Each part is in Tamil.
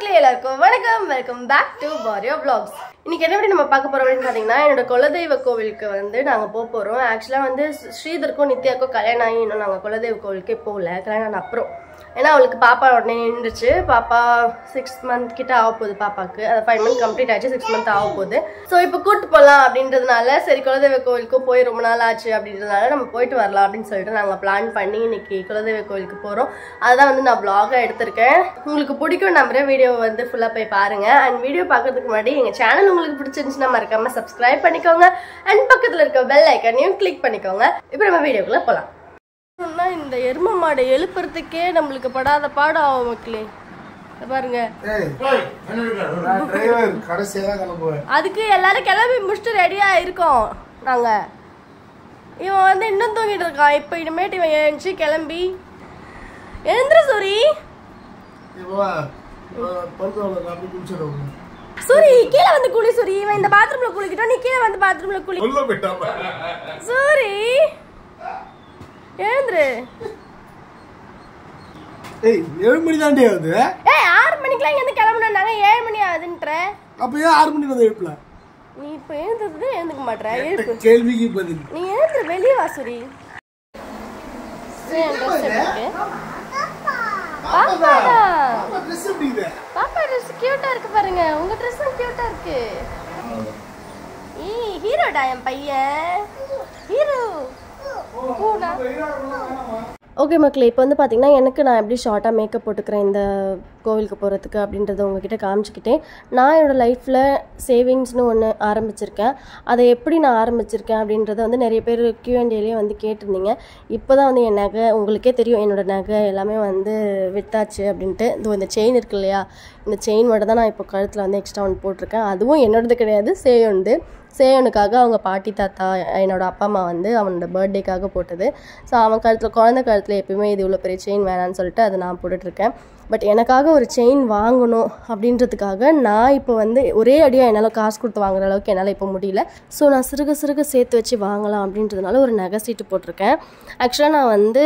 மக்களே எல்லாருக்கும் வணக்கம். வெல்கம் பேக் டு வாரியோ vlogs. இன்னைக்கு என்ன எப்படி நம்ம பார்க்க போறோம் அப்படின்னு பார்த்தீங்கன்னா என்னோட குலதெய்வ கோவிலுக்கு வந்து நாங்கள் போக போகிறோம் ஆக்சுவலாக வந்து ஸ்ரீதருக்கும் நித்யாக்கும் கல்யாணம் ஆகி இன்னும் நாங்கள் குலதெய்வ கோவிலுக்கே போகல. கல்யாணம் அப்புறம். ஏன்னா அவளுக்கு பாப்பா உடனே நின்றுச்சு. பாப்பா சிக்ஸ் மந்த் கிட்ட ஆக போகுது பாப்பாக்கு அது ஃபைவ் மந்த் கம்ப்ளீட் ஆச்சு சிக்ஸ் மந்த் ஆக போகுது. ஸோ இப்போ கூட்டு போகலாம் அப்படின்றதுனால சரி குலதெய்வ கோவிலுக்கும் போய் ரொம்ப நாள் ஆச்சு அப்படின்றதுனால நம்ம போயிட்டு வரலாம் அப்படின்னு சொல்லிட்டு நாங்கள் பிளான் பண்ணி இன்னைக்கு குலதெய்வ கோவிலுக்கு போகிறோம் அதுதான் வந்து நான் ப்ளாகாக எடுத்திருக்கேன். உங்களுக்கு பிடிக்கும் நம்புற வீடியோ வந்து ஃபுல்லாக போய் பாருங்க. அண்ட் வீடியோ பார்க்கறதுக்கு முன்னாடி எங்கள் சேனல் உங்களுக்கு பிடிச்சிருந்துச்சுன்னா மறக்காமல் சப்ஸ்கிரைப் பண்ணிக்கோங்க. அண்ட் பக்கத்தில் இருக்க பெல் ஐக்கனையும் கிளிக் பண்ணிக்கோங்க. இப்போ நம்ம வீடியோக்குள்ளே போகலாம் இந்த எரும மாடை எழுப்புறதுக்கே நம்மளுக்கு படாத பாடம் ஆகும் மக்களே. இத பாருங்க. அதுக்கு எல்லாரும் கிளம்பி முடிச்சுட்டு ரெடியா இருக்கோம். நாங்க இவன் வந்து இன்னும் தூங்கிட்டு இருக்கான். இப்போ இனிமேட்டு இவன் எழுந்துச்சு கிளம்பி. எழுந்துரு சூரி. சூரி கீழே வந்து குளி சூரி. இவன் இந்த பாத்ரூம்ல குளிக்கிட்டோம். நீ கீழே வந்து பாத்ரூம்ல குளி. சூரி. எழுந்துரு. ஏய் ஏழு மணி தாண்டி ஆகுது. ஏய் ஆறு மணிக்கெல்லாம் இங்க இருந்து கிளம்பணும் நாங்க ஏழு மணி ஆகுதுன்ற. அப்ப ஏன் ஆறு மணிக்கு வந்து எழுப்பல? நீ இப்போ எழுந்தது எழுந்துக்க மாட்டேற எழுப்பு. கேள்விக்கு பதில். நீ எழுந்துரு வெளியே வா சூரி? பாப்பாடா. பாப்பா ட்ரெஸ் கியூட்டா இருக்கு பாருங்க. உங்க ட்ரெஸ்ஸும் கியூட்டா இருக்கு. ஏய் ஹீரோடா என் பையன். ஹீரோ ஓகே மக்களே இப்போ வந்து பார்த்தீங்கன்னா எனக்கு நான் எப்படி ஷார்ட்டாக மேக்கப் போட்டுக்கிறேன் இந்த கோவிலுக்கு போகிறதுக்கு அப்படின்றத உங்ககிட்ட காமிச்சிக்கிட்டேன். நான் என்னோடய லைஃப்பில் சேவிங்ஸ்னு ஒன்று ஆரம்பிச்சிருக்கேன். அதை எப்படி நான் ஆரம்பிச்சிருக்கேன் அப்படின்றத வந்து நிறைய பேர் கியூஎன்டிலேயே வந்து கேட்டிருந்தீங்க. இப்போ தான் வந்து என் நகை உங்களுக்கே தெரியும் என்னோடய நகை எல்லாமே வந்து வித்தாச்சு அப்படின்ட்டு. இது இந்த செயின் இருக்கு இல்லையா? இந்த செயின் மட்டும் தான் நான் இப்போ கழுத்தில் வந்து எக்ஸ்ட்ரா ஒன்று போட்டிருக்கேன். அதுவும் என்னோடது கிடையாது சேயோண்டு சேவனுக்காக அவங்க பாட்டி தாத்தா என்னோட அப்பா அம்மா வந்து அவனோட பர்த்டேக்காக போட்டது. ஸோ அவன் கழுத்தில் குழந்தை கழுத்தில் எப்பயுமே இது இவ்வளோ பெரிய செயின் வேணான்னு சொல்லிட்டு அதை நான் போட்டுட்ருக்கேன் பட் எனக்காக ஒரு செயின் வாங்கணும் அப்படின்றதுக்காக நான் இப்போ வந்து ஒரே அடியாக என்னால் காசு கொடுத்து வாங்குற அளவுக்கு என்னால் இப்போ முடியல. ஸோ நான் சிறுக சிறுக சேர்த்து வச்சு வாங்கலாம் அப்படின்றதுனால ஒரு நகை சீட்டு போட்டிருக்கேன். ஆக்சுவலாக நான் வந்து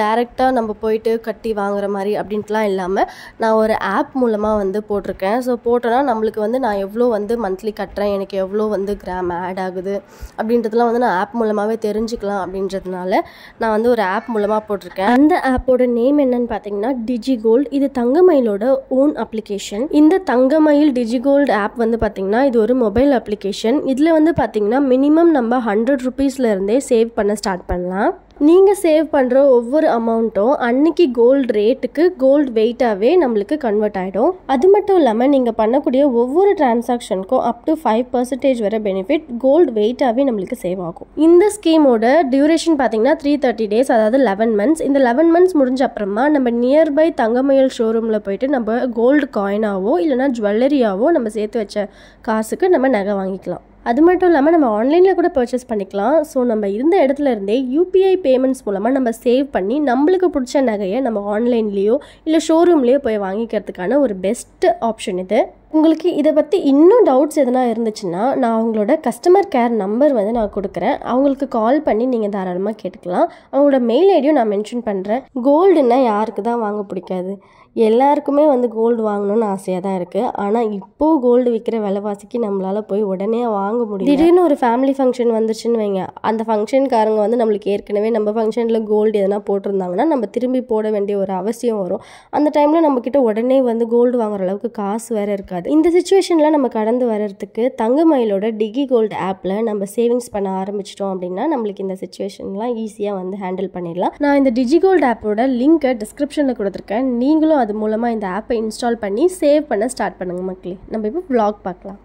டேரெக்டாக நம்ம போயிட்டு கட்டி வாங்குற மாதிரி அப்படின்ட்டுலாம் இல்லாமல் நான் ஒரு ஆப் மூலமாக வந்து போட்டிருக்கேன். ஸோ போட்டோன்னா நம்மளுக்கு வந்து நான் எவ்வளோ வந்து மந்த்லி கட்டுறேன் எனக்கு எவ்வளோ வந்து வந்து கிராம் ஆட் ஆகுது. அப்படின்றதுலாம் வந்து நான் ஆப் மூலமாகவே தெரிஞ்சுக்கலாம் அப்படின்றதுனால நான் வந்து ஒரு ஆப் மூலமாக போட்டிருக்கேன். அந்த ஆப்போட நேம் என்னன்னு பார்த்தீங்கன்னா டிஜி கோல்டு இது தங்கமயிலோட ஓன் அப்ளிகேஷன் இந்த தங்கமயில் டிஜிகோல்ட் ஆப் வந்து பார்த்தீங்கன்னா இது ஒரு மொபைல் அப்ளிகேஷன் இதில் வந்து பார்த்தீங்கன்னா மினிமம் நம்ம ஹண்ட்ரட் ருபீஸ்லேருந்தே சேவ் பண்ண ஸ்டார்ட் பண்ணலாம். நீங்கள் சேவ் பண்ணுற ஒவ்வொரு அமௌண்ட்டும் அன்னைக்கு கோல்டு ரேட்டுக்கு கோல்டு வெயிட்டாகவே நம்மளுக்கு கன்வெர்ட் ஆகிடும் அது மட்டும் இல்லாமல் நீங்கள் பண்ணக்கூடிய ஒவ்வொரு டிரான்சாக்ஷனுக்கும் அப் டு ஃபைவ் பர்சன்டேஜ் வர பெனிஃபிட் கோல்டு வெயிட்டாகவே நம்மளுக்கு சேவ் ஆகும். இந்த ஸ்கீமோட டியூரேஷன் பார்த்தீங்கன்னா த்ரீ தேர்ட்டி டேஸ் அதாவது லெவன் மந்த்ஸ் இந்த லெவன் மந்த்ஸ் முடிஞ்ச அப்புறமா நம்ம நியர்பை தங்கமயல் ஷோரூமில் போயிட்டு நம்ம கோல்டு காயினாவோ இல்லைனா ஜுவல்லரியாவோ நம்ம சேர்த்து வச்ச காசுக்கு நம்ம நகை வாங்கிக்கலாம். அது மட்டும் இல்லாமல் நம்ம ஆன்லைனில் கூட பர்ச்சேஸ் பண்ணிக்கலாம். ஸோ நம்ம இருந்த இடத்துல இருந்தே யூபிஐ பேமெண்ட்ஸ் மூலமாக நம்ம சேவ் பண்ணி நம்மளுக்கு பிடிச்ச நகையை நம்ம ஆன்லைன்லேயோ இல்லை ஷோரூம்லேயோ போய் வாங்கிக்கிறதுக்கான ஒரு பெஸ்ட் ஆப்ஷன் இது. உங்களுக்கு இதை பற்றி இன்னும் டவுட்ஸ் எதனா இருந்துச்சுன்னா நான் அவங்களோட கஸ்டமர் கேர் நம்பர் வந்து நான் கொடுக்குறேன். அவங்களுக்கு கால் பண்ணி நீங்கள் தாராளமாக கேட்டுக்கலாம். அவங்களோட மெயில் ஐடியும் நான் மென்ஷன் பண்ணுறேன் கோல்டுன்னா யாருக்கு தான் வாங்க பிடிக்காது. எல்லாருக்குமே வந்து கோல்டு வாங்கணும்னு ஆசையாக தான் இருக்குது ஆனால் இப்போது கோல்டு விற்கிற விலைவாசிக்கு நம்மளால் போய் உடனே வாங்க முடியும் திடீர்னு ஒரு ஃபேமிலி ஃபங்க்ஷன் வந்துச்சுன்னு வைங்க. அந்த ஃபங்க்ஷன்காரங்க வந்து நம்மளுக்கு ஏற்கனவே நம்ம ஃபங்க்ஷனில் கோல்டு எதனா போட்டிருந்தாங்கன்னா நம்ம திரும்பி போட வேண்டிய ஒரு அவசியம் வரும். அந்த டைமில் நம்மக்கிட்ட உடனே வந்து கோல்டு வாங்குற அளவுக்கு காசு வேறு இருக்காது. இந்த சுச்சுவேஷனில் நம்ம கடந்து வர்றதுக்கு தங்கமயிலோட டிகி கோல்டு ஆப்பில் நம்ம சேவிங்ஸ் பண்ண ஆரம்பிச்சிட்டோம் அப்படின்னா நம்மளுக்கு இந்த சுச்சுவேஷன்லாம் ஈஸியாக வந்து ஹேண்டில் பண்ணிடலாம். நான் இந்த டிஜி கோல்டு ஆப்போட லிங்க்கை டிஸ்கிரிப்ஷனில் கொடுத்துருக்கேன். நீங்களும் அது மூலமாக இந்த ஆப்பை இன்ஸ்டால் பண்ணி சேவ் பண்ண ஸ்டார்ட் பண்ணுங்கள் மக்களே. நம்ம இப்போ ப்ளாக் பார்க்கலாம்.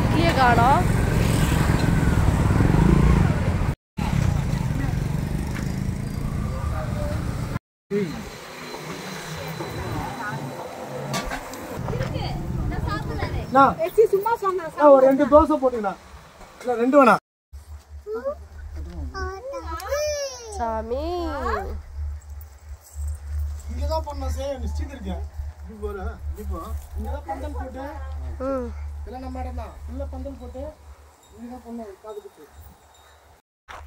இட்லியை காணோம் நான் நான் ஒரு ரெண்டு தோசை போட்டுங்கண்ணா இல்லை ரெண்டு வேணா சாமி. இங்கதான் பண்ணோம் சே நிச்சயம் இருக்கேன் இப்படி போற இப்போ இங்கதான் பந்தல் போட்டு ம். இதெல்லாம் நம்ம இடம் தான். பந்தல் போட்டு இங்கதான் பண்ணோம் காதுக்குத்து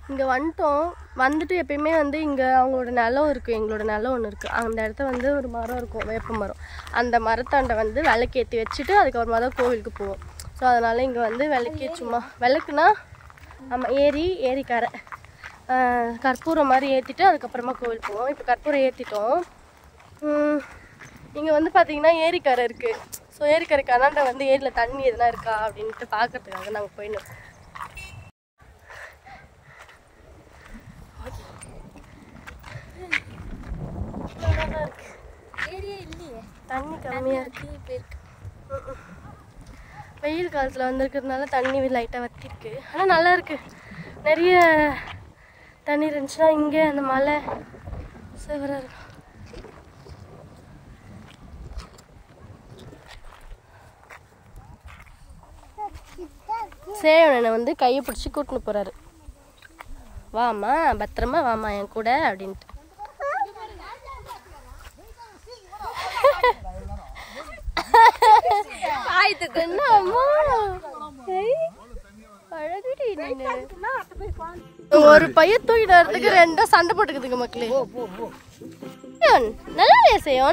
இங்கே வந்துட்டோம். வந்துட்டு எப்பயுமே வந்து இங்கே அவங்களோட நிலம் இருக்குது எங்களோட நிலம் ஒன்று இருக்குது அந்த இடத்த வந்து ஒரு மரம் இருக்கும் வேப்ப மரம். அந்த மரத்தாண்டை வந்து விளக்கேற்றி வச்சுட்டு அதுக்கப்புறமா தான் கோவிலுக்கு போவோம். ஸோ அதனால் இங்கே வந்து விளக்கே சும்மா விளக்குனா நம்ம ஏரி ஏரிக்கரை கற்பூரம் மாதிரி ஏற்றிட்டு அதுக்கப்புறமா கோவில் போவோம். இப்போ கற்பூரம் ஏற்றிட்டோம் இங்கே வந்து பார்த்தீங்கன்னா ஏரிக்கரை இருக்குது ஸோ ஏரிக்கரைக்கு அண்ணாண்ட வந்து ஏரியில் தண்ணி எதுனா இருக்கா அப்படின்ட்டு பார்க்கறதுக்காக நாங்கள் போயின்னு தண்ணி கம்மியாக இருக்கு. வெயில் காலத்தில் வந்திருக்கிறதுனால தண்ணி லைட்டாக வத்திருக்கு. ஆனால் நல்லா இருக்கு. நிறைய தண்ணி இருந்துச்சுன்னா இங்கே அந்த மலை சிவராக இருக்கும். சேவனனை வந்து கையை பிடிச்சி கூட்டின்னு போகிறாரு வாம்மா பத்திரமா வாம்மா என் கூட அப்படின்ட்டு. என்ன அம்மா. ஒரு பையன் தூக்கிட்டு வரதுக்கு ரெண்டும் சண்டை போட்டுக்குதுங்க மக்களே. நல்லா இல்லையா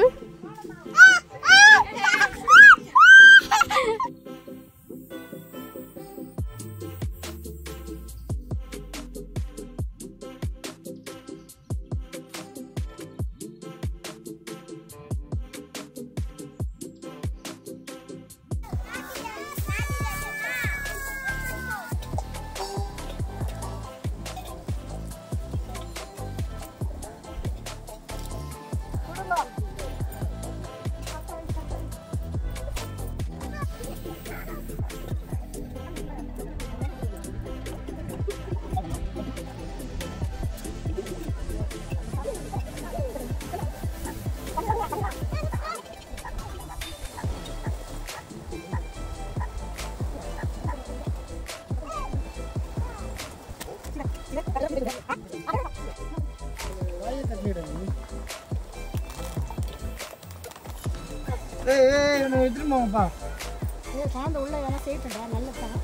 உள்ள எதனா செய்யட்டா நல்லதான்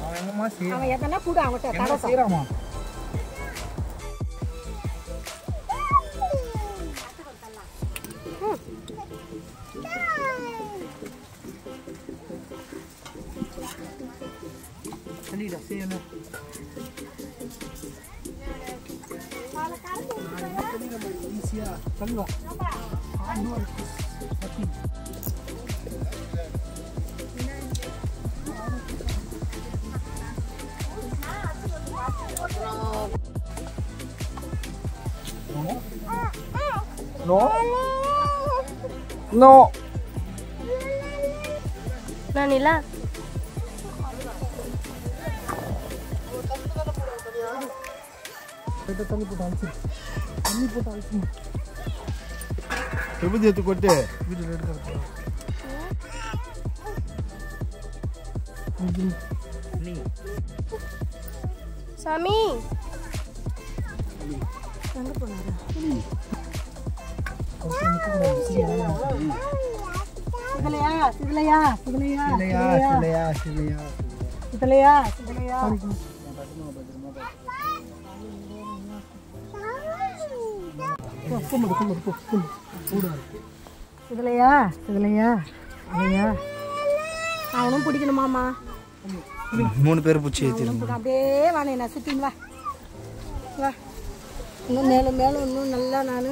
அவன் எங்கம்மா செய்ய அவன் எதனா கூட அவன்கிட்ட என்ன தடவை செய்யறாமா சொல்லிடா செய்யணும் ஈஸியா சொல்லுவா நோ நோ நான் நிலா தண்ணி போட்டு அழிச்சு தண்ணி போட்டு அழிச்சு எப்படி எடுத்து கொட்டு வீட்டில் எடுத்து சாமி சிதலையா சிதலையா சிதலையா சிலையா சிலையா சிதலையா சிதலையா கும்பிடு சிதலையா சிதலையா சிதலையா. அவனும் பிடிக்கணுமாமா மூணு பேர் பிடிச்சி ஏற்றிடும் அப்படியே வானே நான் சுற்றின்னு வா. வா. இன்னும் மேலும் மேலும் இன்னும் நல்லா நான்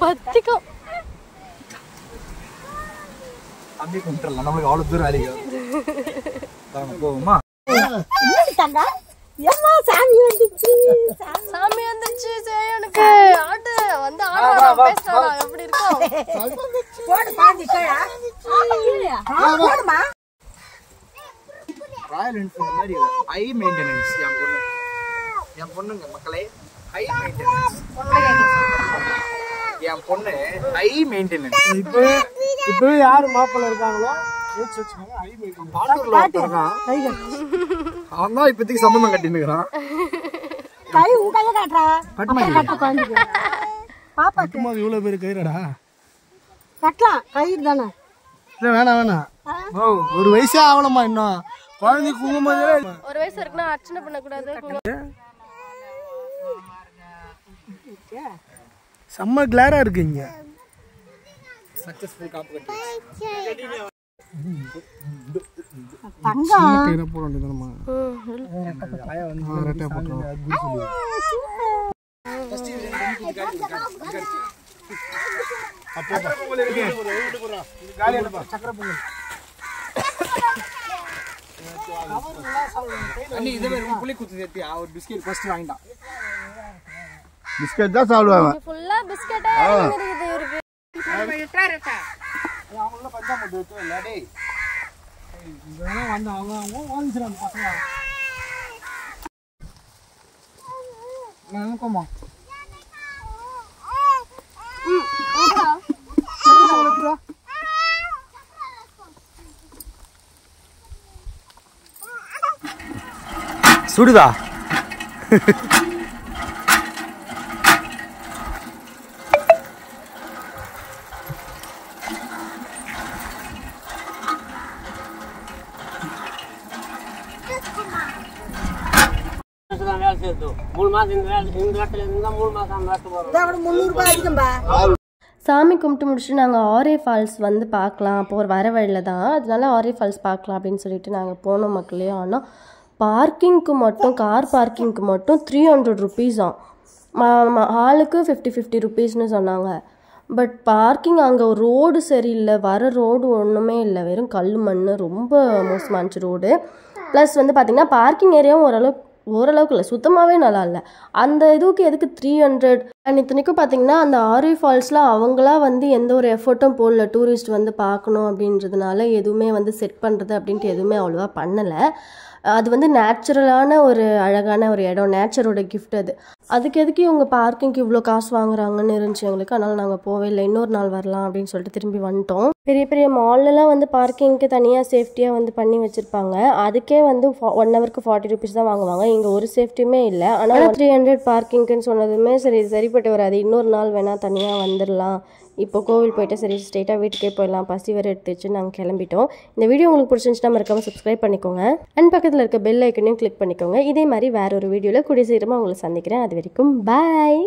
பத்திக்கும் அப்படியே கும்பிட்டுறலாம் நம்மளுக்கு அவ்வளோ தூரம் அழிக்கும் போவோமா? என்னடி தங்கா? ஏம்மா சாமி வந்துச்சு? சாமி சாமி வந்துச்சு சேயனுக்கு ஆட்டு வந்து ஆடுறான் பேசுறான் எப்படி இருக்கும் போடு பாதி கீழே ஆ, போடுமா? ராயல் என்ஃபீல்ட் மாதிரி ஹை மெயின்டெனன்ஸ் என் பொண்ணு என் பொண்ணுங்க மக்களே ஹை மெயின்டெனன்ஸ் என் பொண்ணு ஹை மெயின்டெனன்ஸ் இப்போ இப்போ யார் மாப்பிள்ள இருக்காங்களோ? அவன் தான் இப்போதைக்கு சம்பந்தம் கட்டினுக்கிறான் கை உன் கையை காட்டுறா. குழந்தைக்கு இவ்வளோ பேர் கயிறடா? கட்டலாம். கயிறு தானே. இல்லை வேணாம் வேணாம். ஓ ஒரு வயசே ஆகலம்மா இன்னும். குழந்தை குங்குமதே ஒரு வயசு இருக்குன்னா அர்ச்சனை பண்ணக்கூடாது செம்ம கிளாரா இருக்கு இங்க சக்சஸ்ஃபுல் காப்பு புளி குத்து சேர்த்தியா? ஒரு பிஸ்கெட் ஃபர்ஸ்ட் வாங்கிட்டான். பிஸ்கட் தான் சாப்பிடுவாங்க. ஃபுல்லா பிஸ்கட்டே இருக்குது இருக்கு. அவங்கள பஞ்சாமத்து வைக்கவே இல்லை டேய். இதெல்லாம் வந்து அவங்க அவங்க வாங்கிச்சிடாங்க பசங்க. நினைக்கோமா சுடுதா? முந்நூறுபா அதிகம்பா சாமி கும்பிட்டு முடிச்சுட்டு நாங்கள் ஆரே ஃபால்ஸ் வந்து பார்க்கலாம். அப்போ ஒரு வர வழியில் தான். அதனால ஆரே ஃபால்ஸ் பார்க்கலாம் அப்படின்னு சொல்லிட்டு நாங்கள் போனோம் மக்களே. ஆனால் பார்க்கிங்க்கு மட்டும் கார் பார்க்கிங்க்கு மட்டும் த்ரீ ஹண்ட்ரட் ருபீஸாம் ஹாலுக்கு ஃபிஃப்டி ஃபிஃப்டி ருபீஸ்னு சொன்னாங்க. பட் பார்க்கிங் அங்கே ரோடு சரியில்லை. வர ரோடு ஒன்றுமே இல்லை. வெறும் கல் மண் ரொம்ப மோசமாக இருந்துச்சு ரோடு ப்ளஸ் வந்து பார்த்திங்கன்னா பார்க்கிங் ஏரியாவும் ஓரளவுக்கு ஓரளவுக்கு இல்லை சுத்தமாகவே நல்லா இல்லை. அந்த இதுக்கு எதுக்கு த்ரீ ஹண்ட்ரட் அண்ட் இத்தனைக்கும் பார்த்தீங்கன்னா அந்த ஆர்வி ஃபால்ஸில் அவங்களா வந்து எந்த ஒரு எஃபர்ட்டும் போடல. டூரிஸ்ட் வந்து பார்க்கணும் அப்படின்றதுனால எதுவுமே வந்து செட் பண்ணுறது அப்படின்ட்டு எதுவுமே அவ்வளோவா பண்ணலை. அது வந்து நேச்சுரலான ஒரு அழகான ஒரு இடம் நேச்சரோட கிஃப்ட் அது. அதுக்கு எதுக்கு இவங்க பார்க்கிங்க்கு இவ்வளோ காசு வாங்குறாங்கன்னு இருந்துச்சு எங்களுக்கு. அதனால் நாங்கள் போவே இல்லை. இன்னொரு நாள் வரலாம் அப்படின்னு சொல்லிட்டு திரும்பி வந்துட்டோம். பெரிய பெரிய மால்லலாம் வந்து பார்க்கிங்க்கு தனியாக சேஃப்டியாக வந்து பண்ணி வச்சுருப்பாங்க. அதுக்கே வந்து ஒன் ஹவருக்கு ஃபார்ட்டி ருபீஸ் தான் வாங்குவாங்க. இங்கே ஒரு சேஃப்டியுமே இல்லை. ஆனால் த்ரீ ஹண்ட்ரட் பார்க்கிங்க்குன்னு சொன்னதுமே சரி சரிப்பட்டு வராது. இன்னொரு நாள் வேணால் தனியாக வந்துடலாம் இப்போ கோவில் போயிட்டு சரி ஸ்ட்ரெயிட்டாக வீட்டுக்கே போயிடலாம். பசி வேறு எடுத்துச்சு நாங்கள் கிளம்பிட்டோம். இந்த வீடியோ உங்களுக்கு பிடிச்சிருந்துச்சுன்னா இருக்காம சப்ஸ்கிரைப் பண்ணிக்கோங்க. அண்ட் பக்கத்தில் இருக்க பெல் ஐக்கனையும் கிளிக் பண்ணிக்கோங்க. இதே மாதிரி வேற ஒரு வீடியோவில் கூடிய சீக்கிரமாக உங்களை சந்திக்கிறேன். அது வரைக்கும் பாய்